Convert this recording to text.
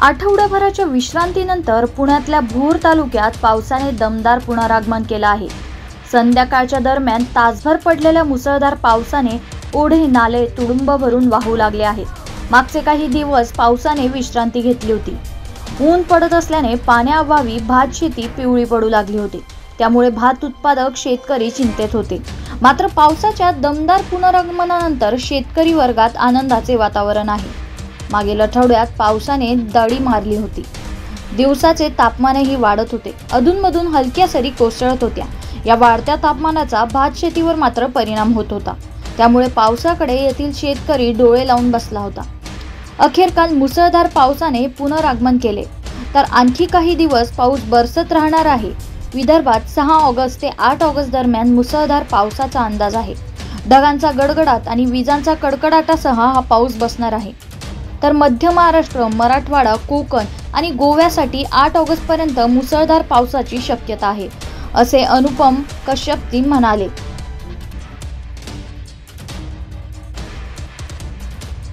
आठवड्याभराच्या विश्रांतीनंतर पुण्यातल्या भोर तालुक्यात पावसाने दमदार पुनरागमन केलं आहे. संध्याकाळच्या दरम्यान तासभर पडलेल्या मुसळधार पावसाने ओढे नाले तुडुंब भरून वाहू लागले आहेत. मागचे काही दिवस पावसाने विश्रांती घेतली होती. ऊन पडत असल्याने पाण्याअभावी भात शेती पिवळी पडू लागली होती. त्यामुळे भात उत्पादक शेतकरी चिंतेत होते. मात्र पावसाच्या दमदार पुनरागमनानंतर शेतकरी वर्गात आनंदाचे वातावरण आहे. मागील आठवड्यात पावसाने दडी मारली होती. दिवसाचे तापमानही वाढत होते. अधूनमधून हलक्या सरी कोसळत होत्या. या वाढत्या तापमानाचा भात शेतीवर मात्र परिणाम होत होता. त्यामुळे पावसाकडे येथील शेतकरी डोळे लावून बसला होता. अखेर काल मुसळधार पावसाने पुनरागमन केले. तर आणखी काही दिवस पाऊस बरसत राहणार आहे. विदर्भात सहा ऑगस्ट ते आठ ऑगस्ट दरम्यान मुसळधार पावसाचा अंदाज आहे. ढगांचा गडगडाट आणि विजांचा कडकडाटासह हा पाऊस बसणार आहे. तर मध्य महाराष्ट्र मराठवाडा कोकण आणि गोव्यासाठी आठ ऑगस्टपर्यंत मुसळधार पावसाची शक्यता आहे असे अनुपम कश्यप म्हणाले.